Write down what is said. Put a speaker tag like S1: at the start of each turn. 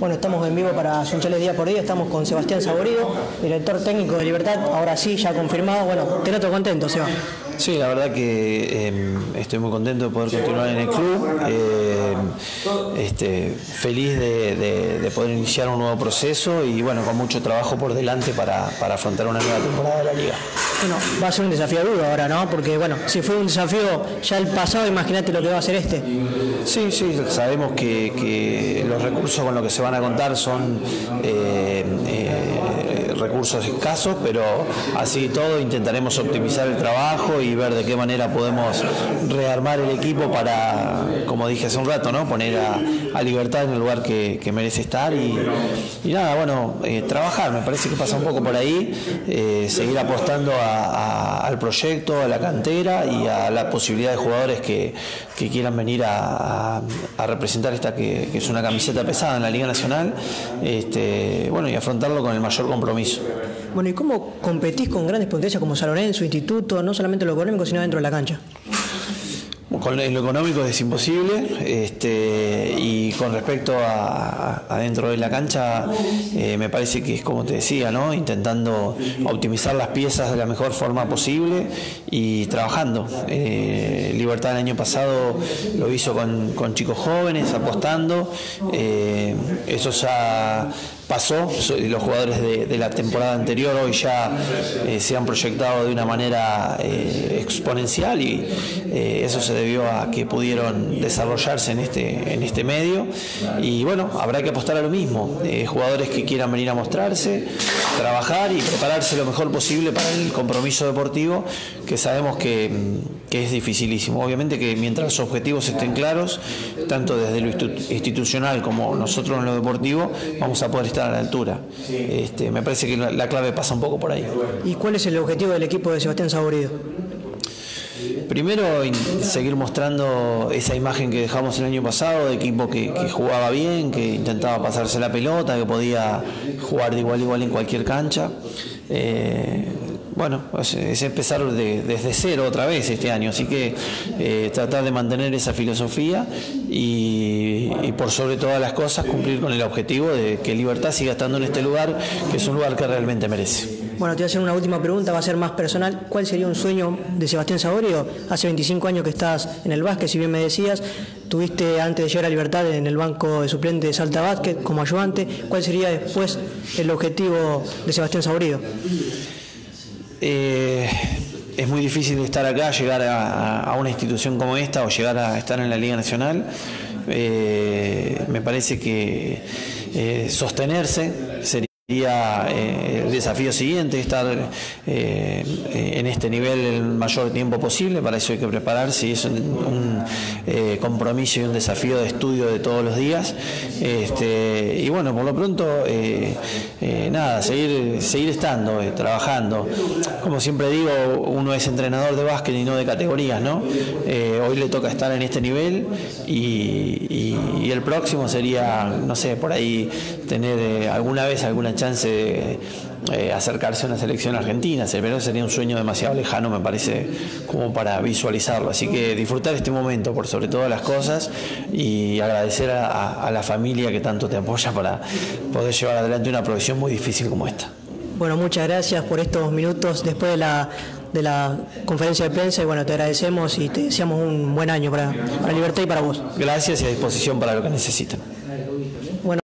S1: Bueno, estamos en vivo para Sunchales Día por Día, estamos con Sebastián Saborido, director técnico de Libertad, ahora sí, ya confirmado. Bueno, te noto contento, Seba.
S2: Sí, la verdad que em, estoy muy contento de poder continuar en el club, em, este, feliz de, poder iniciar un nuevo proceso y bueno, con mucho trabajo por delante para, para afrontar una nueva temporada de la liga.
S1: Bueno, va a ser un desafío duro ahora, ¿no? Porque bueno, si fue un desafío ya el pasado, imagínate lo que va a ser este.
S2: Sí, sí, sabemos que, los recursos con los que se van a contar son eh, eh, recursos escasos, pero así todo intentaremos optimizar el trabajo y ver de qué manera podemos rearmar el equipo para, como dije hace un rato, ¿no? poner a, Libertad en el lugar que, merece estar y, nada, bueno, eh, trabajar, me parece que pasa un poco por ahí, seguir apostando al proyecto, a la cantera y a la posibilidad de jugadores que, quieran venir a, representar esta que, es una camiseta pesada en la Liga Nacional, este, bueno, y afrontarlo con el mayor compromiso.
S1: Bueno, ¿y cómo competís con grandes potencias como San Lorenzo, Instituto, no solamente lo económico, sino dentro de la cancha?
S2: Con lo económico es imposible este, y con respecto a, dentro de la cancha eh, me parece que es como te decía, ¿no? intentando optimizar las piezas de la mejor forma posible y trabajando. Eh, Libertad el año pasado lo hizo con, chicos jóvenes, apostando. Eh, eso ya pasó, los jugadores de, la temporada anterior hoy ya eh, se han proyectado de una manera eh, exponencial y eh, eso se debió a que pudieron desarrollarse en este, en este medio y bueno, habrá que apostar a lo mismo, jugadores que quieran venir a mostrarse, trabajar y prepararse lo mejor posible para el compromiso deportivo que sabemos que, que es dificilísimo. Obviamente que mientras los objetivos estén claros, tanto desde lo institucional como nosotros en lo deportivo, vamos a poder estar a la altura. Este, me parece que la, clave pasa un poco por ahí.
S1: ¿Y cuál es el objetivo del equipo de Sebastián Saborido?
S2: Primero, seguir mostrando esa imagen que dejamos el año pasado, de equipo que, jugaba bien, que intentaba pasarse la pelota, que podía jugar de igual a igual en cualquier cancha. Eh, bueno, es, empezar desde cero otra vez este año, así que eh, tratar de mantener esa filosofía y, por sobre todas las cosas cumplir con el objetivo de que Libertad siga estando en este lugar, que es un lugar que realmente merece.
S1: Bueno, te voy a hacer una última pregunta, va a ser más personal. ¿Cuál sería un sueño de Sebastián Saborio? Hace 25 años que estás en el básquet, si bien me decías, tuviste antes de llegar a Libertad en el banco de suplente de Salta Básquet como ayudante. ¿Cuál sería después el objetivo de Sebastián Saborio?
S2: Eh, es muy difícil estar acá, llegar a, una institución como esta o llegar a estar en la Liga Nacional. Eh, me parece que eh, sostenerse sería eh, el desafío siguiente, estar eh, en este nivel el mayor tiempo posible, para eso hay que prepararse es un, eh, compromiso y un desafío de estudio de todos los días. Este, y bueno, por lo pronto, nada, seguir, seguir estando, trabajando. Como siempre digo, uno es entrenador de básquet y no de categorías, ¿no? hoy le toca estar en este nivel y, y el próximo sería, no sé, por ahí tener alguna vez alguna chance de eh, acercarse a una selección argentina, pero sería un sueño demasiado lejano, me parece, como para visualizarlo. Así que disfrutar este momento por sobre todas las cosas y agradecer a, la familia que tanto te apoya para poder llevar adelante una profesión muy difícil como esta.
S1: Bueno, muchas gracias por estos minutos después de la, de la conferencia de prensa y bueno, te agradecemos y te deseamos un buen año para, para Libertad y para vos.
S2: Gracias y a disposición para lo que necesiten.